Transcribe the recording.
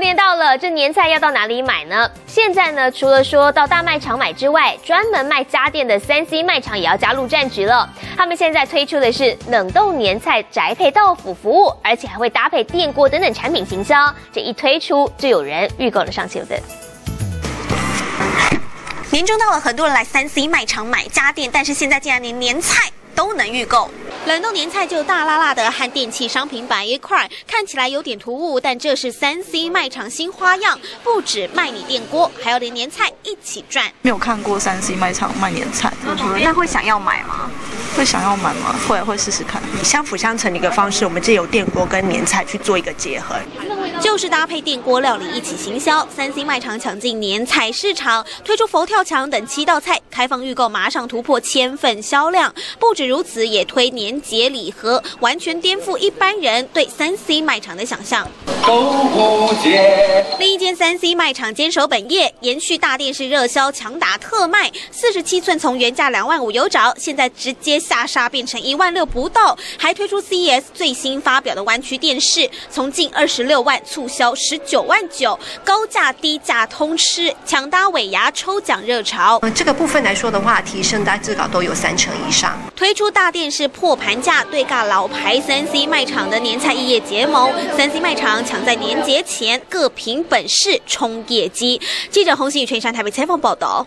年到了，这年菜要到哪里买呢？现在呢，除了说到大卖场买之外，专门卖家电的三 C 卖场也要加入战局了。他们现在推出的是冷冻年菜宅配到府服务，而且还会搭配电锅等等产品行销。这一推出，就有人预购了上千份。年终到了，很多人来三 C 卖场买家电，但是现在竟然连年菜都能预购。冷冻年菜就大辣辣的和电器商品摆一块，看起来有点突兀，但这是三 C 卖场新花样，不止卖你电锅，还要连年菜一起赚。没有看过三 C 卖场卖年菜，那会想要买吗？会想要买吗？会会试试看。相辅相成的一个方式，我们借由电锅跟年菜去做一个结合。就是搭配电锅料理一起行销，三星卖场抢进年菜市场，推出佛跳墙等七道菜，开放预购马上突破千份销量。不止如此，也推年节礼盒，完全颠覆一般人对三星卖场的想象。另一间三 C 卖场坚守本业，延续大电视热销，强打特卖，四十七寸从原价两万五有找，现在直接下杀变成一万六不到，还推出 CES 最新发表的弯曲电视，从近二十六万。促销十九万九，高价低价通吃，抢搭尾牙抽奖热潮。呃，这个部分来说的话，提升大至少都有三成以上。推出大电视破盘价，对尬老牌三 C 卖场的年菜异业结盟。三 C 卖场抢在年节前各凭本事冲业绩。记者洪信宇、陈山台北采访报道。